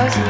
消息